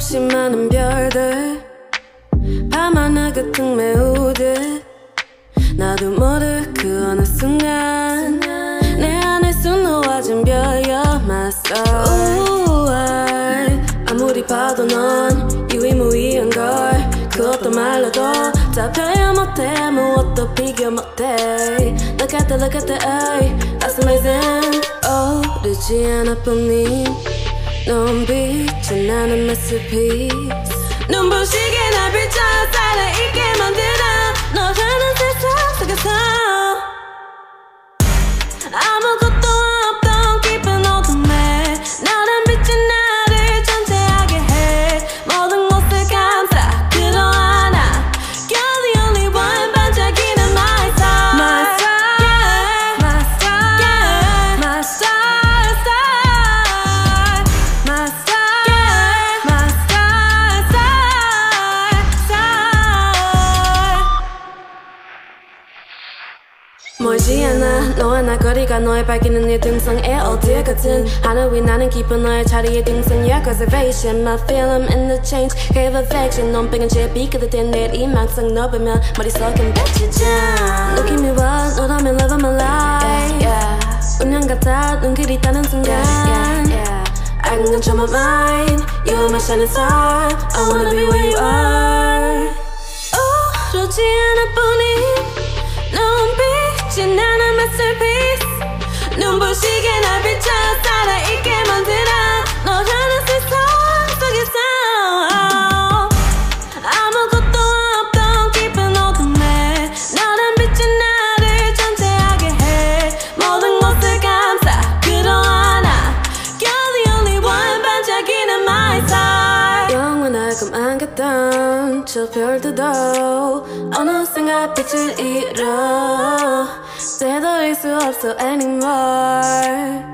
없이 많은 별들 밤하늘 같은 매우들. 나도 모르 그 어느 순간 내 안에 수놓아진 별 You're my Ooh, I, 아무리 봐도 넌 유일무이한 걸. 그 어떤 말로도 다 표현 못해. 무엇도 비교 못해. Look at the look at the eye That's amazing 오르지 않아 뿐인 넌 빛이 나는 masterpiece 눈부시게 날 비춰 살아있게 만들어. 너라는 세상 속에서 멀지 않아 너와 나 거리가 너의 발기는 네 등성에 어딜 같은 하늘 위 나는 깊은 너의 자리에 등성 Yeah conservation my film in the change cave affection 넌 빼긴 제비 그대된 내 이망성 너 보면 머릿속엔 배치자 느낌이 와 너라면 love of my life yeah. 운명 같아 눈길이 따는 순간 yeah, yeah. I can control my mind You're my shining star I wanna be where you are 오로지 하나뿐인 눈빛이 나는 masterpiece 눈부시게 날 비춰 살아있게 만들어. 너라는 세상 속에서 아무것도 없던 깊은 어둠에 너란 빛이 나를 존재하게 해. 모든 것을 감싸 끌어안아 You're the only one 반짝이는 my star 영원할 것만 같던 저 별들도 어느샌가 빛을 잃어 to hustle anymore.